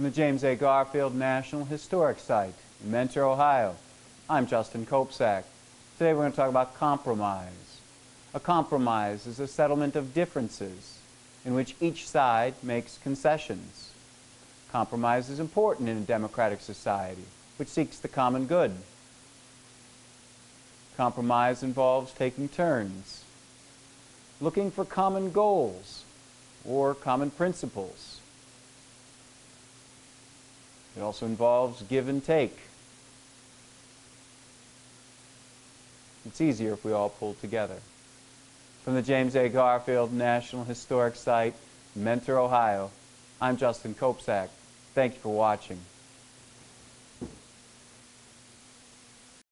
From the James A. Garfield National Historic Site in Mentor, Ohio, I'm Justin Kopsak. Today we're going to talk about compromise. A compromise is a settlement of differences in which each side makes concessions. Compromise is important in a democratic society which seeks the common good. Compromise involves taking turns, looking for common goals or common principles. It also involves give and take. It's easier if we all pull together. From the James A. Garfield National Historic Site, Mentor, Ohio, I'm Justin Kopsak. Thank you for watching.